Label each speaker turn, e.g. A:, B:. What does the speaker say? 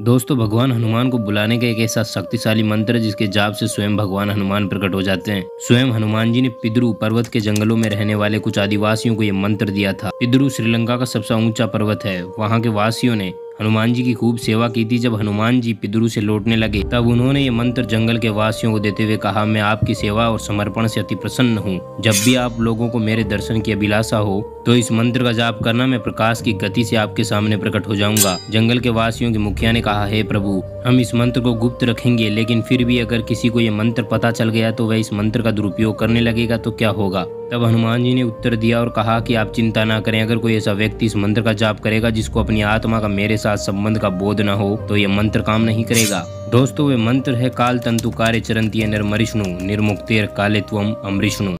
A: दोस्तों, भगवान हनुमान को बुलाने का एक ऐसा शक्तिशाली मंत्र है जिसके जाप से स्वयं भगवान हनुमान प्रकट हो जाते हैं। स्वयं हनुमान जी ने पिद्रु पर्वत के जंगलों में रहने वाले कुछ आदिवासियों को यह मंत्र दिया था। पिद्रु श्रीलंका का सबसे ऊँचा पर्वत है। वहाँ के वासियों ने हनुमान जी की खूब सेवा की थी। जब हनुमान जी पिदरू से लौटने लगे, तब उन्होंने ये मंत्र जंगल के वासियों को देते हुए कहा, मैं आपकी सेवा और समर्पण से अति प्रसन्न हूँ। जब भी आप लोगों को मेरे दर्शन की अभिलाषा हो तो इस मंत्र का जाप करना मैं प्रकाश की गति से आपके सामने प्रकट हो जाऊँगा। जंगल के वासियों के मुखिया ने कहा, हे प्रभु, हम इस मंत्र को गुप्त रखेंगे, लेकिन फिर भी अगर किसी को ये मंत्र पता चल गया तो वह इस मंत्र का दुरुपयोग करने लगेगा तो क्या होगा? तब हनुमान जी ने उत्तर दिया और कहा कि आप चिंता ना करें, अगर कोई ऐसा व्यक्ति इस मंत्र का जाप करेगा जिसको अपनी आत्मा का मेरे साथ संबंध का बोध न हो तो यह मंत्र काम नहीं करेगा। दोस्तों, वे मंत्र है काल तंतु कार्य चरंतीय निर्मरिष्णु निर्मुक्तेर काले अमृष्णु